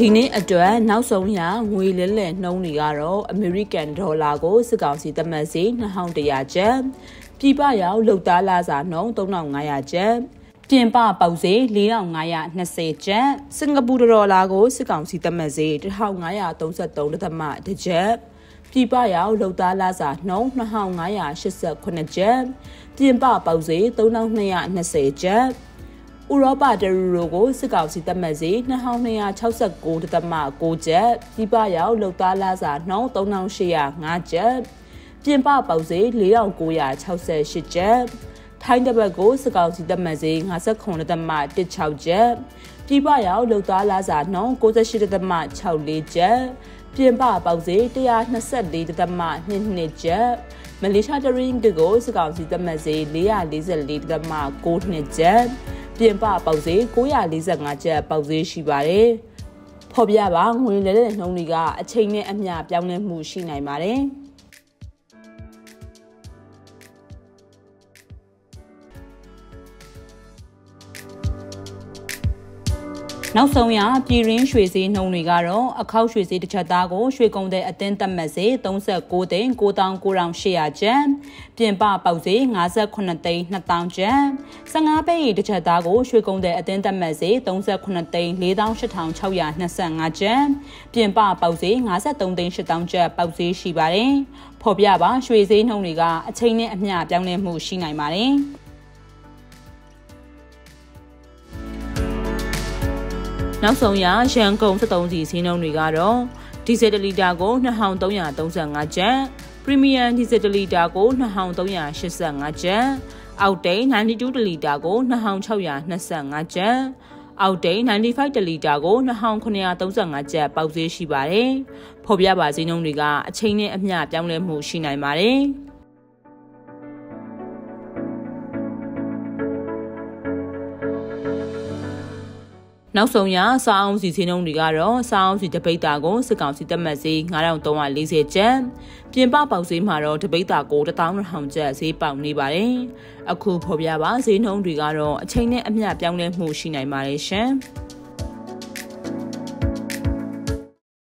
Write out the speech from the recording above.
ဒီနေ့အတွက်နောက်ဆုံးရငွေလဲလှယ်နှုန်းတွေကတော့အမေရိကန်ဒေါ်လာကိုစစ်ကောင်စီသတ်မှတ်စီ2100ကျပ်ပြည်ပရောက်လုံသားလာစာနှုန်း3500ကျပ်ပြင်ပပေါက်စေ4520ကျပ်စင်ကာပူဒေါ်လာကိုစစ်ကောင်စီသတ်မှတ်စေ1533ဒသမတစ်ကျပ်ပြည်ပရောက်လုံသားလာစာနှုန်း2588ကျပ်ပြင်ပပေါက်စေ3220ကျပ် ဥရောပတရူရိုကိုစစ်ကောင်စီသတ်မှတ်စေ2269တသမ6ကျပ်ပြည်ပရောက်လုံသားလာစာနှုန်း3805ကျပ်ပြင်ပပေါက်စေ4968ကျပ်ထိုင်းတပတ်ကိုစကောင်စီတက်မှတ်စေ59တမ16ကျပ်ပြည်ပရောက်လုံသားလာစာနှုန်း68တမ64ကျပ်ပြင်ပပေါက်စေ124တမ22ကျပ်မလေးရှားတရင်းတကိုစကောင်စီတက်မှတ်စေ444တမ92ကျပ် ပြင်ပပေါက်စေ945ကျပ်ပေါက်စေရှိပါတယ်ဖော်ပြပါငွေလဲတဲ့နှုန်းတွေကအချိန်နဲ့အမျှပြောင်းလဲမှုရှိနိုင်ပါတယ် နောက်ဆုံးရပြည်ရင်းရွှေစည်းနှုံတွေကတော့အခောက်ရွှေစည်းတစ်ချက်သားကိုရွှေကုန်တဲ့အတင်းသက်မှတ်စေ39သိန်း9800ကျပ်ပြင်ပပေါက်စေ58သိန်း2000ကျပ်15ပဲ့ရီတစ်ချက်သားကိုရွှေကုန်တဲ့အတင်းသက်မှတ်စေ38သိန်း4625ကျပ်ပြင်ပပေါက်စေ53သိန်း8000ကျပ်ပေါက်စေရှိပါတယ်ဖော်ပြပါရွှေစည်းနှုံတွေကအချိန်နဲ့အမျှပြောင်းလဲမှုရှိနိုင်ပါတယ် နောက်ဆုံးရရန်ကုန်73စီစီးနှုန်းတွေကတော့ဒီဇယ်တလီတာကို2335ကျပ်ပရီမီယံဒီဇယ်တလီတာကို2385ကျပ်အောက်တိန်92တလီတာကို2625ကျပ်အောက်တိန်95တလီတာကို2935ကျပ်ပေါက်ဈေးရှိပါတယ်။ဖော်ပြပါဈေးနှုန်းတွေကအချိန်နဲ့အမျှပြောင်းလဲမှုရှိနိုင်ပါတယ်။ နောက်ဆုံးရစားအောင်စီစင်းနှုန်းတွေကတော့စားအောင်စီတပိတ်တာကိုစစ်ကောင်စီတက်မှတ်ဈေး9340ကျပ်ပြင်ပပေါက်ဈေးမှာတော့တပိတ်တာကို12000ကျပ်ဈေးပေါက်နေပါတယ်အခုဖော်ပြပါဈေးနှုန်းတွေကတော့အချိန်နဲ့အမျှပြောင်းလဲမှုရှိနိုင်ပါတယ်ရှင်